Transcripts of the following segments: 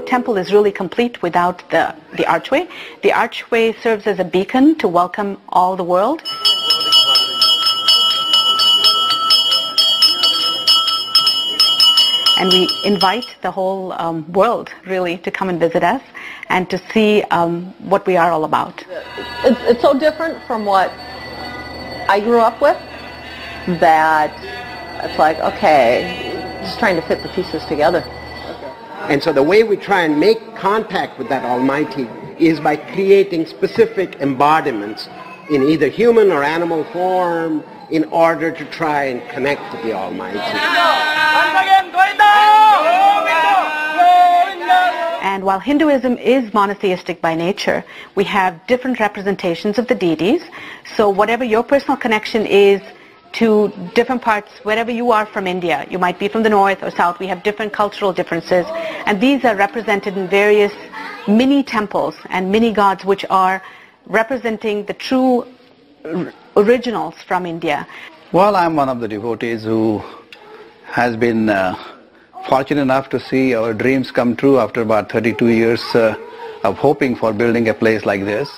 temple is really complete without the, the archway. The archway serves as a beacon to welcome all the world. And we invite the whole um, world really to come and visit us and to see um, what we are all about. It's, it's so different from what I grew up with that it's like, okay, just trying to fit the pieces together. And so the way we try and make contact with that Almighty is by creating specific embodiments in either human or animal form in order to try and connect to the Almighty. And while Hinduism is monotheistic by nature, we have different representations of the deities. So whatever your personal connection is to different parts, wherever you are from India, you might be from the north or south, we have different cultural differences. And these are represented in various mini temples and mini gods which are representing the true originals from India. Well, I'm one of the devotees who has been uh, fortunate enough to see our dreams come true after about 32 years uh, of hoping for building a place like this.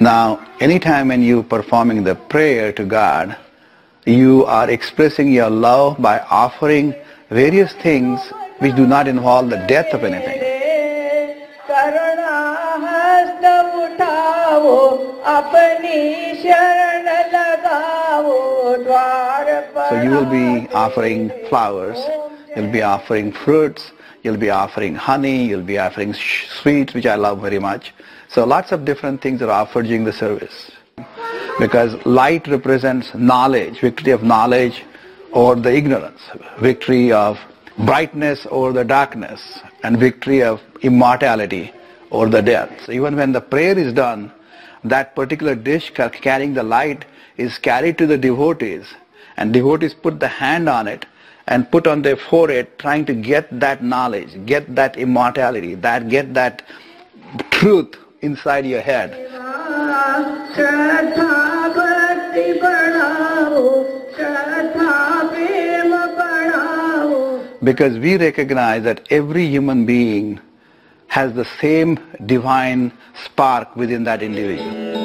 Now, anytime when you performing the prayer to God, you are expressing your love by offering various things which do not involve the death of anything. So you will be offering flowers, you'll be offering fruits, you'll be offering honey, you'll be offering sweets, which I love very much. So lots of different things are offered during the service. Because light represents knowledge, victory of knowledge over the ignorance, victory of brightness over the darkness, and victory of immortality over the death. So even when the prayer is done, that particular dish carrying the light is carried to the devotees and devotees put the hand on it and put on their forehead trying to get that knowledge, get that immortality, that get that truth inside your head. because we recognize that every human being has the same divine spark within that individual.